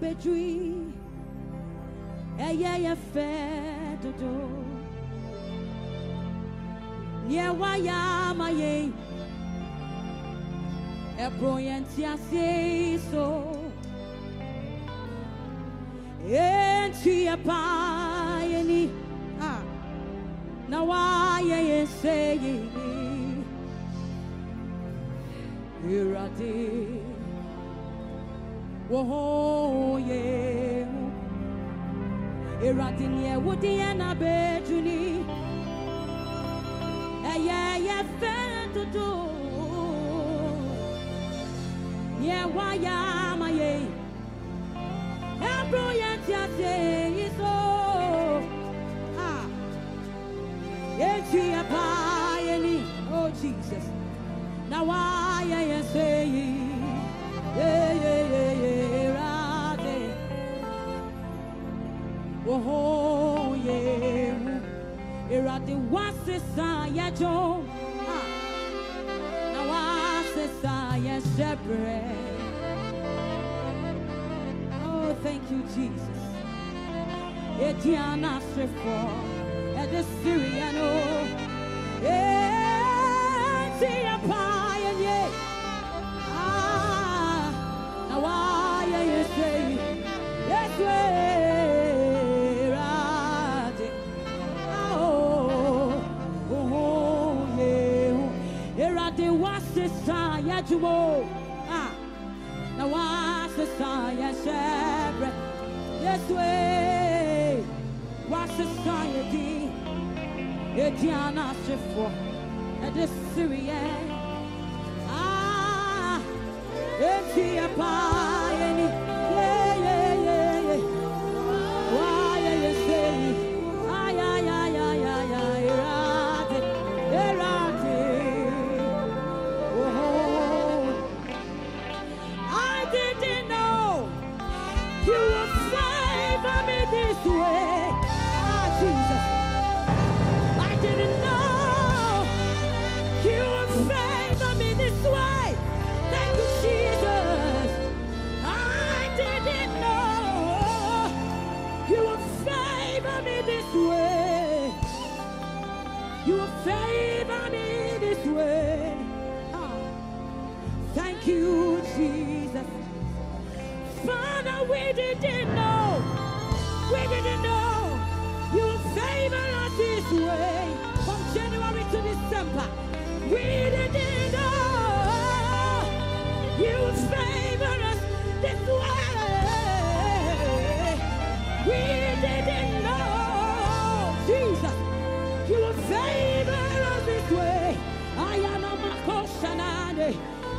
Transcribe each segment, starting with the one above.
bedui. Eye ye fe dodo. Nye waya ma ye. Ebro yenti ase so. Enti ni. Ah. Na wa ye se ye. Woho ye. Irade ni e wodi ye na beduni. Eye ye fe dodo. Ye wa ya ma ye. Ebro ye ti ase iso. Ah. Enti apa ye. Oh Jesus. Now why you say yeah yeah yeah yeah oh yeah irade wase sa ya jo na wase sa shebre oh thank you Jesus. Etiana Sefo the Syrian oh Tia Sa ya jumo ah. Now wase sa ya shebre. Yes way wase sa ya di. Ediana Sefo at the Syrian. Ah, Eti Apayeni. Yeah,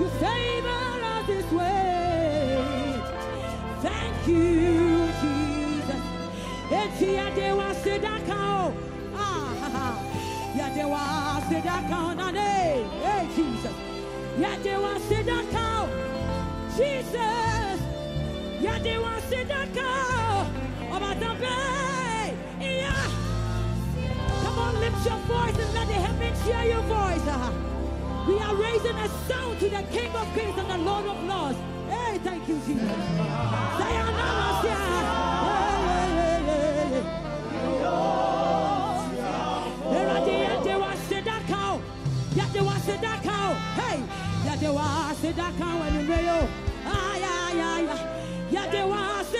You us this way. Thank you, Jesus. Ah. Hey, Jesus. Jesus. Come on, lift your voice and let the heavens hear your voice. Ah. Raising a sound to the King of Kings and the Lord of Lords. Hey, thank you, Jesus. Sayonara, Erade yadewa sedakao. Yadewa sedakao. Hey, yadewa sedakao enumeyo. Ay, ay, ay, ay. Yadewa sedakao.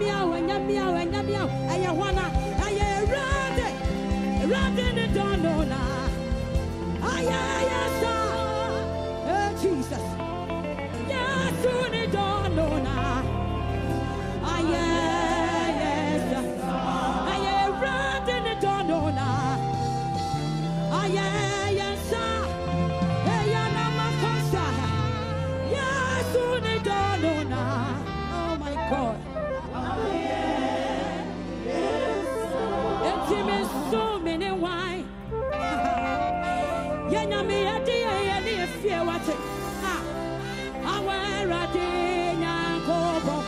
Yamiao, and Yamiao, and Yamiao, Ayahuana, Ayarade, Rabbin and Donona, Ayayasa. yɛnyame yɛde yɛyɛ ne yɛfie wate. A awɔ awurade nyankopɔn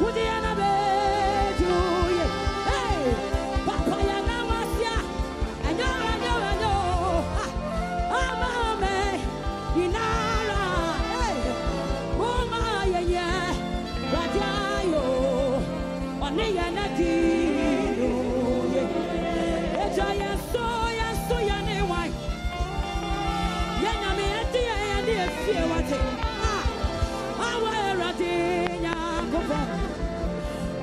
wode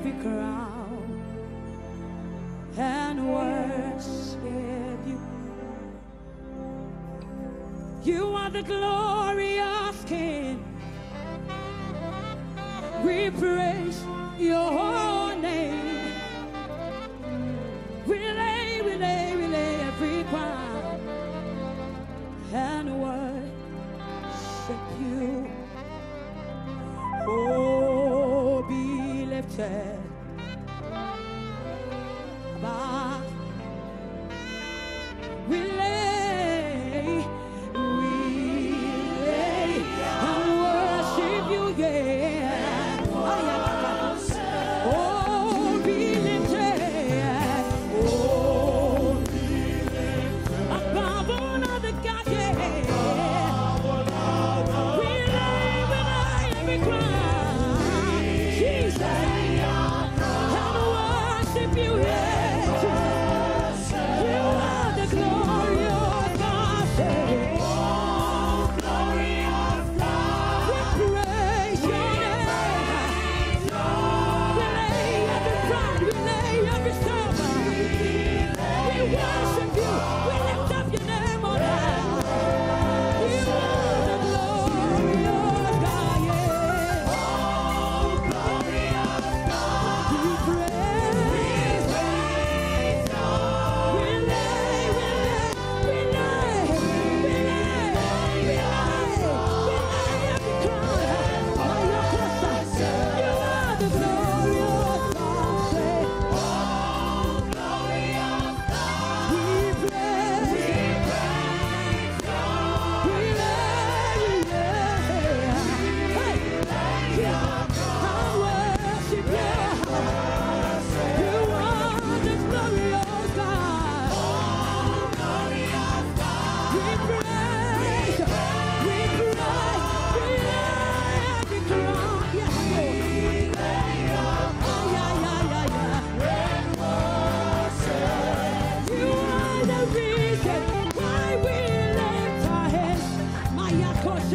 every crown and worship you. You are the glorious King. We praise your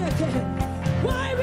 Why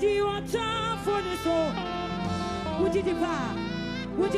Yeah, do your time for this all. Would you depart? Would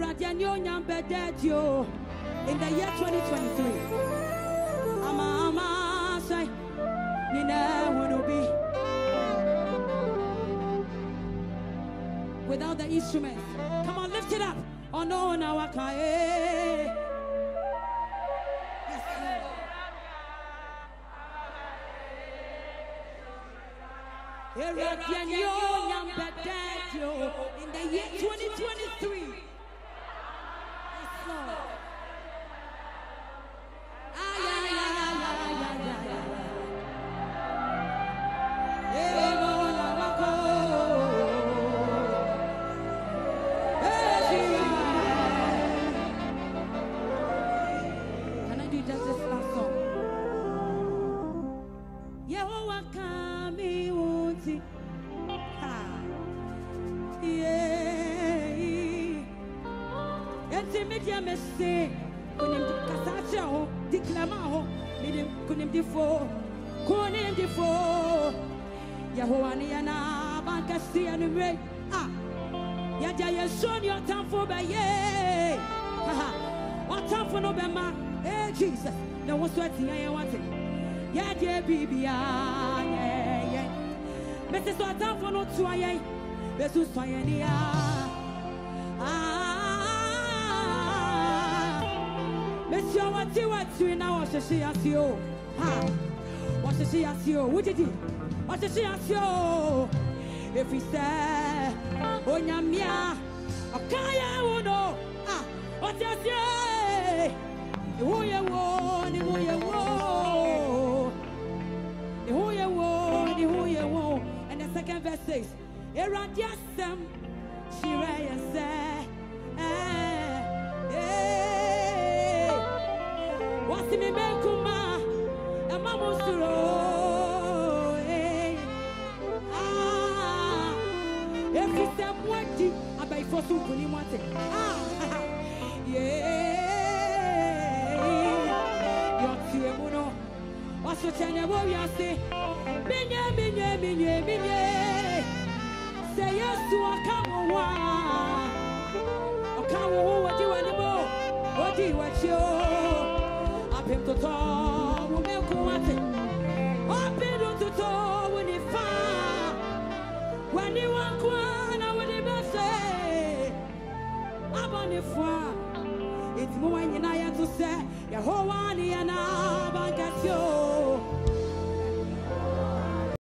In the year 2023. Ama ama sɛ nyinaa hunu bi. Without the instruments. Come on, lift it up. Oh no, now I can't. In the year 2023. Kunim di fo kunim di fo Yehowa ni yana banka si ah. Yaja otamfo be ye. Ha otamfo no be ma. Eh Jesus. Na wo so atia ye wate. Yaja bibia ye ye. Mese so otamfo no tua ye Besu so ye ni Ah, Monsieur wati wati na wɔhyehyɛ ase o. Ha, wɔhyehyɛ ase o. Wodidi, wɔhyehyɛ ase o. Ɛfiri sɛ, Onyame a ɔka yɛn ho no, ah, ɔte aseɛ. Ne ho yɛ wo, ne ho yɛ wo. Ne ho yɛ wo, ne ho yɛ wo. And the second verse says, sɛ, eh, o, wɔdi w'akyi o. Apem totɔ wo mɛnko ate. Ɔpem totɔ wo nifa. W'ani wanko a na wo de bɛsɛ.